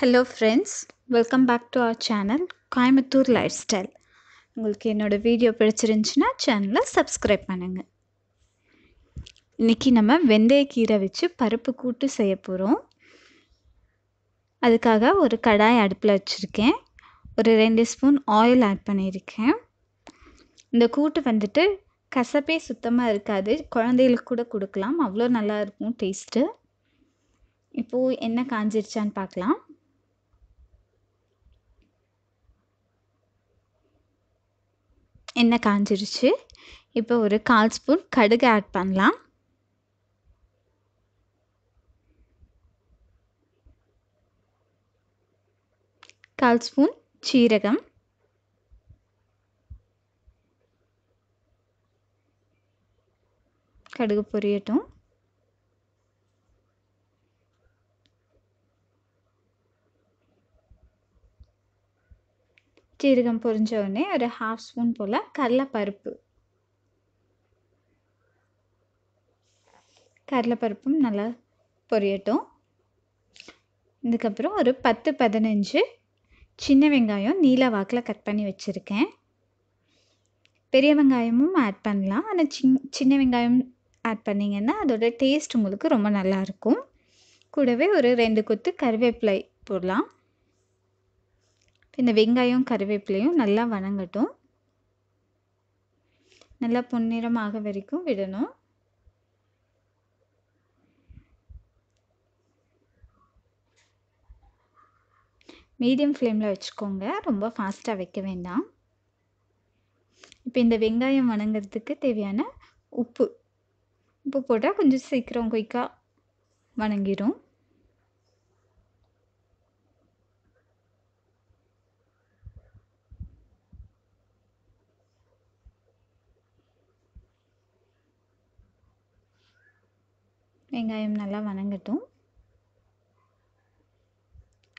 Hello friends welcome back to our channel Coimbatore life style உங்களுக்கு என்னோடய video பிடிச்சிருந்துச்சின்னா சேனலை subscribe பண்ணுங்கள் இன்றைக்கி நம்ம வெந்தயக்கீரை வச்சு பருப்பு கூட்டு செய்ய போகிறோம் அதுக்காக ஒரு கடாய் அடுப்பில் வச்சுருக்கேன். ஒரு ரெண்டு ஸ்பூன் ஆயில் ஆட் பண்ணியிருக்கேன். இந்த கூட்டு வந்துட்டு கசப்பே சுத்தமாக இருக்காது. குழந்தைகளுக்கு கூட கொடுக்கலாம். அவ்வளோ நல்லா இருக்கும் டேஸ்ட்டு இப்போது என்ன காஞ்சிருச்சான்னு பார்க்கலாம். எண்ணெய் காஞ்சிருச்சு? இப்போ ஒரு கால் ஸ்பூன் கடுகு ஆட் பண்ணலாம். கால் ஸ்பூன் சீரகம். கடுகு பொரியட்டும். சீரகம் பொரிஞ்ச உடனே ஒரு ஹாஃப் ஸ்பூன் போல் கடலைப்பருப்பு. கடலைப்பருப்பும் நல்லா பொரியட்டும். இதுக்கப்புறம் ஒரு பத்து பதினஞ்சு சின்ன வெங்காயம் நீல வாக்கில் கட் பண்ணி வச்சுருக்கேன். பெரிய வெங்காயமும் ஆட் பண்ணலாம். ஆனால் சின் சின்ன வெங்காயம் ஆட் பண்ணிங்கன்னா அதோட டேஸ்ட் உங்களுக்கு ரொம்ப நல்லாயிருக்கும் கூடவே ஒரு ரெண்டு கொத்து கருவேப்பிலை போடலாம். இந்த வெங்காயம் கருவேப்பிலையும் நல்லா வணங்கட்டும். நல்லா பொன்னிறமாக வரைக்கும் விடணும். மீடியம் ஃப்ளேமில் வச்சுக்கோங்க. ரொம்ப ஃபாஸ்ட்டாக வைக்க வேண்டாம். இப்போ இந்த வெங்காயம் வணங்குறதுக்கு தேவையான உப்பு. உப்பு போட்டால் கொஞ்சம் சீக்கிரம் குயிக்காக வணங்கிடும் வெங்காயம் நல்லா வணங்கட்டும்.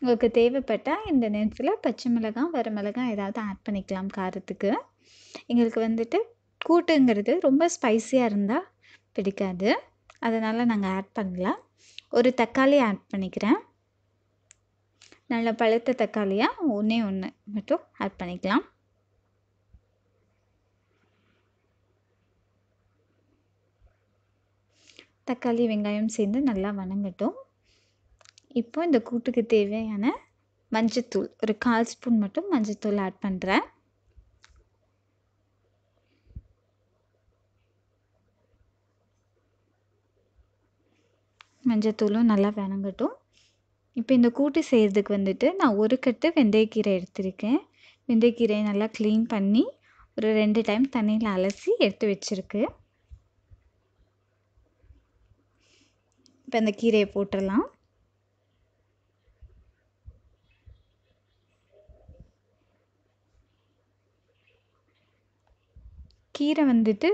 உங்களுக்கு தேவைப்பட்டால் இந்த நேரத்தில் பச்சை மிளகாய் வரமிளகாய் ஏதாவது ஆட் பண்ணிக்கலாம் காரத்துக்கு. எங்களுக்கு வந்துட்டு கூட்டுங்கிறது ரொம்ப ஸ்பைஸியாக இருந்தால் பிடிக்காது. அதனால் நாங்கள் ஆட் பண்ணல ஒரு தக்காளி ஆட் பண்ணிக்கிறேன். நல்ல பழுத்த தக்காளியாக ஒன்றே ஒன்று மட்டும் ஆட் பண்ணிக்கலாம். தக்காளி வெங்காயம் சேர்ந்து நல்லா வணங்கட்டும். இப்போ இந்த கூட்டுக்கு தேவையான மஞ்சத்தூள் ஒரு கால் ஸ்பூன் மட்டும் மஞ்சத்தூள் ஆட் பண்ணுறேன் மஞ்சத்தூளும் நல்லா வணங்கட்டும். இப்போ இந்த கூட்டு செய்கிறதுக்கு வந்துட்டு நான் ஒரு கட்டு வெந்தயக்கீரை எடுத்திருக்கேன். வெந்தயக்கீரையை நல்லா க்ளீன் பண்ணி ஒரு ரெண்டு டைம் தண்ணியில் அலசி எடுத்து வச்சுருக்கு. இப்போ அந்த கீரையை போட்டுடலாம். கீரை வந்துட்டு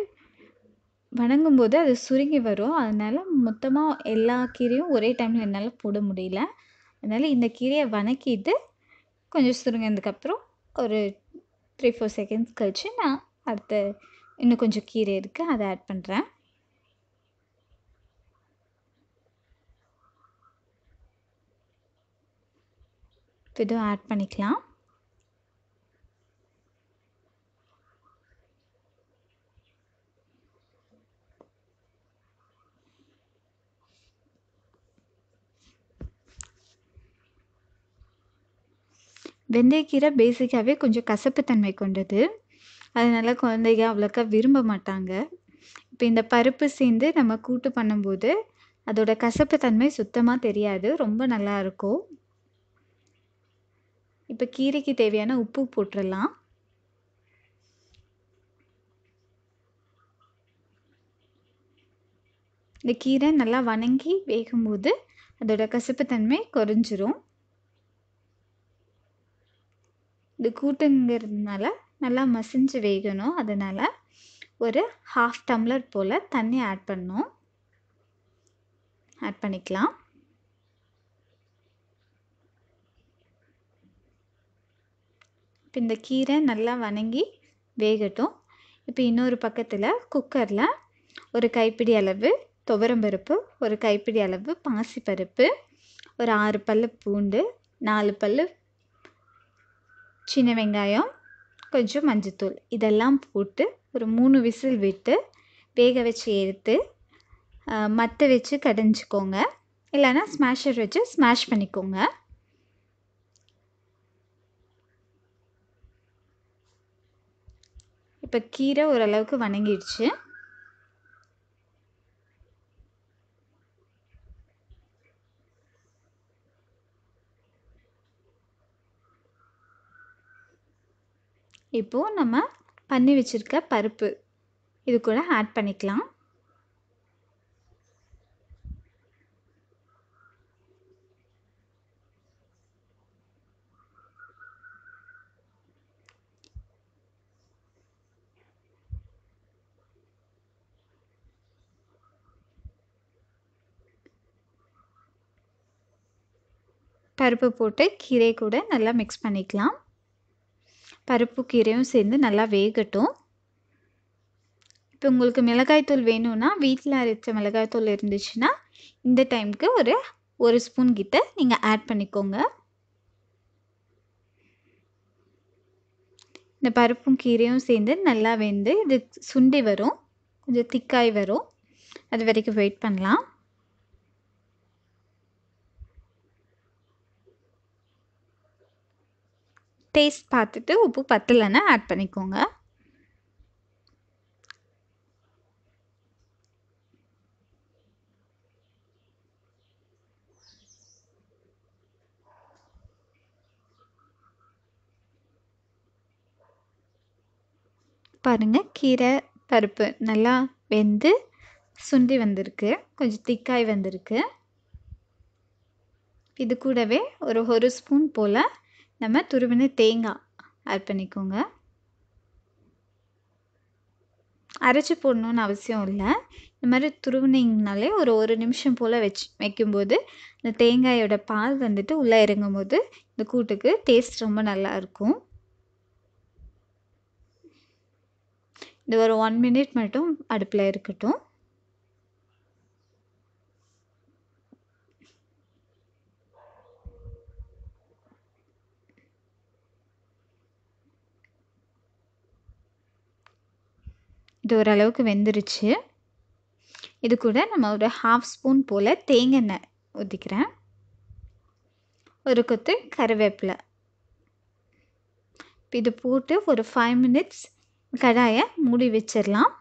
வணங்கும் போது அது சுருங்கி வரும். அதனால் மொத்தமாக எல்லா கீரையும் ஒரே டைமில் என்னால் போட முடியல. அதனால் இந்த கீரையை வணக்கிட்டு கொஞ்சம் சுருங்கினதுக்கப்புறம் ஒரு த்ரீ ஃபோர் செகண்ட்ஸ் கழித்து நான் அடுத்த இன்னும் கொஞ்சம் கீரை இருக்குது அதை ஆட் பண்ணுறேன் இதுவும் ஆட் பண்ணிக்கலாம். வெந்தயக்கீரை பேசிக்காகவே கொஞ்சம் கசப்புத்தன்மை கொண்டது. அதனால் குழந்தைங்க அவ்வளோக்கா விரும்ப மாட்டாங்க. இப்போ இந்த பருப்பு சேர்ந்து நம்ம கூட்டு பண்ணும்போது அதோட கசப்புத்தன்மை சுத்தமாக தெரியாது. ரொம்ப நல்லாயிருக்கும் இப்போ கீரைக்கு தேவையான உப்பு போட்டுடலாம் இந்த கீரை நல்லா வணங்கி வேகும்போது அதோட கசப்புத்தன்மை குறைஞ்சிரும். இது கூட்டுங்கிறதுனால நல்லா மசிஞ்சு வேகணும். அதனால் ஒரு ஹாஃப் டம்ளர் போல் தண்ணி ஆட் பண்ணும் ஆட் பண்ணிக்கலாம். இப்போ இந்த கீரை நல்லா வணங்கி வேகட்டும். இப்போ இன்னொரு பக்கத்தில் குக்கரில் ஒரு கைப்பிடி அளவு துவரம்பருப்பு ஒரு கைப்பிடி அளவு பாசிப்பருப்பு ஒரு ஆறு பல் பூண்டு நாலு பல் சின்ன வெங்காயம் கொஞ்சம் மஞ்சத்தூள். இதெல்லாம் போட்டு ஒரு மூணு விசில் விட்டு வேக வச்சு எடுத்து மற்ற வச்சு கடைஞ்சிக்கோங்க. இல்லைன்னா ஸ்மாஷர் வச்சு ஸ்மாஷ் பண்ணிக்கோங்க. இப்போ கீரை ஓரளவுக்கு வணங்கிடுச்சு. இப்போது நம்ம பண்ணி வச்சுருக்க பருப்பு இது கூட ஆட் பண்ணிக்கலாம். பருப்பு போட்டு கீரை கூட நல்லா மிக்ஸ் பண்ணிக்கலாம். பருப்பு கீரையும் சேர்ந்து நல்லா வேகட்டும். இப்போ உங்களுக்கு மிளகாய்த்தூள் வேணும்னா வீட்டில் அரைச்ச மிளகாய்த்தூள் இருந்துச்சுன்னா இந்த டைமுக்கு ஒரு ஒரு ஸ்பூன் கிட்ட நீங்கள் ஆட் பண்ணிக்கோங்க. இந்த பருப்பும் கீரையும் சேர்ந்து நல்லா வெந்து இது சுண்டி வரும். கொஞ்சம் திக்காய் வரும். அது வரைக்கும் வெயிட் பண்ணலாம். டேஸ்ட் பார்த்துட்டு உப்பு பத்தலைன்னா ஆட் பண்ணிக்கோங்க. பாருங்கள் கீரை பருப்பு நல்லா வெந்து சுண்டி வந்திருக்கு. கொஞ்சம் திக்காய் வந்திருக்கு. இது கூடவே ஒரு ஒரு ஸ்பூன் போல் நம்ம துருவின தேங்காய் ஆட் பண்ணிக்கோங்க. அரைச்சி போடணுன்னு அவசியம் இல்லை. இந்த மாதிரி துருவினீங்கனாலே ஒரு ஒரு நிமிஷம் போல் வச்சு வைக்கும்போது இந்த தேங்காயோட பால் வந்துட்டு உள்ளே இறங்கும்போது இந்த கூட்டுக்கு டேஸ்ட் ரொம்ப நல்லா இருக்கும். இது ஒரு ஒன் மினிட் மட்டும் அடுப்பில் இருக்கட்டும். இது ஓரளவுக்கு வெந்துருச்சு. இது கூட நம்ம ஒரு ஹாஃப் ஸ்பூன் போல் தேங்காய் ஊற்றிக்கிறேன் ஒரு கொத்து கருவேப்பிலை. இது போட்டு ஒரு ஃபைவ் மினிட்ஸ் கடாயை மூடி வச்சிடலாம்.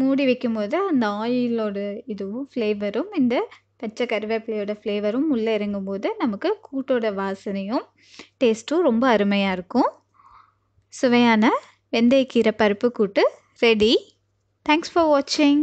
மூடி வைக்கும்போது அந்த ஆயிலோட இதுவும் ஃப்ளேவரும் இந்த பச்சை கருவேப்பிலையோட ஃப்ளேவரும் உள்ளே இறங்கும்போது நமக்கு கூட்டோட வாசனையும் டேஸ்ட்டும் ரொம்ப அருமையாக இருக்கும். சுவையான வெந்தயக்கீரை பருப்பு கூட்டு ரெடி தேங்க்ஸ் ஃபார் வாட்சிங்